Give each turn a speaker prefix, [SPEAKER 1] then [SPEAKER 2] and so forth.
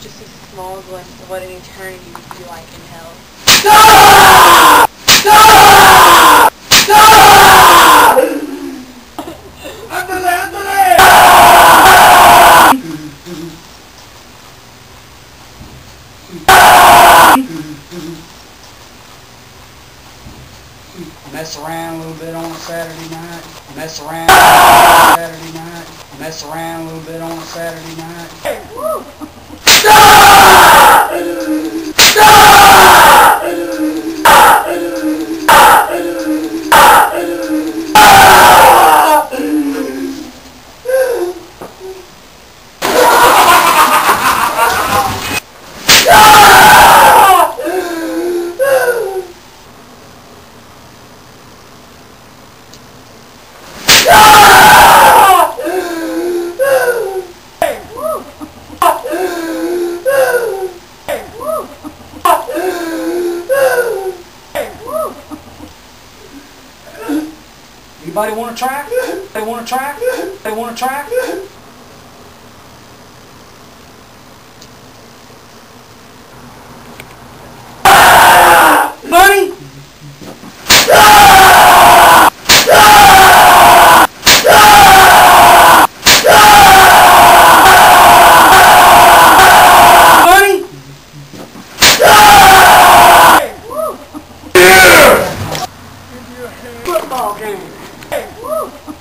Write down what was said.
[SPEAKER 1] just as small as what, what an eternity would be like in hell.
[SPEAKER 2] ¡Ándale, ándale! Mess around a little bit on a Saturday night. Mess around on Saturday night. Mess around a little bit on a Saturday night. No! Anybody want to try? They want to try? They want to try? Woo!